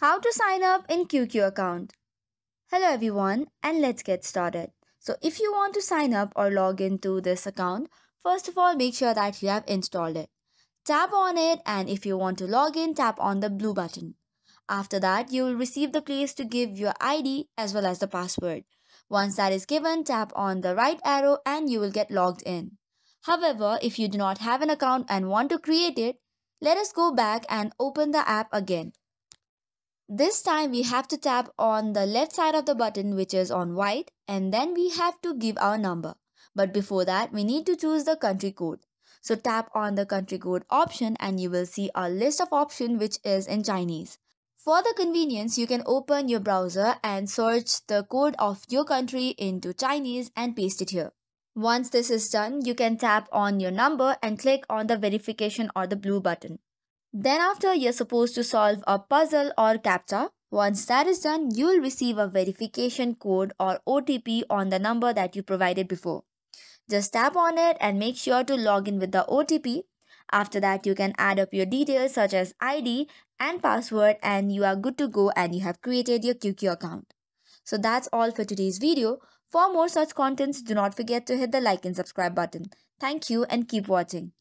How to sign up in QQ account. Hello everyone and let's get started. So if you want to sign up or log into this account, first of all make sure that you have installed it. Tap on it and if you want to log in, tap on the blue button. After that, you will receive the place to give your ID as well as the password. Once that is given, tap on the right arrow and you will get logged in. However, if you do not have an account and want to create it, let us go back and open the app again. This time we have to tap on the left side of the button which is on white and then we have to give our number. But before that we need to choose the country code. So tap on the country code option and you will see a list of options which is in Chinese. For the convenience, you can open your browser and search the code of your country into Chinese and paste it here. Once this is done, you can tap on your number and click on the verification or the blue button. Then after you're supposed to solve a puzzle or CAPTCHA. Once that is done, you will receive a verification code or OTP on the number that you provided before. Just tap on it and make sure to log in with the OTP. After that, you can add up your details such as ID and password and you are good to go and you have created your QQ account. So that's all for today's video. For more such contents, do not forget to hit the like and subscribe button. Thank you and keep watching.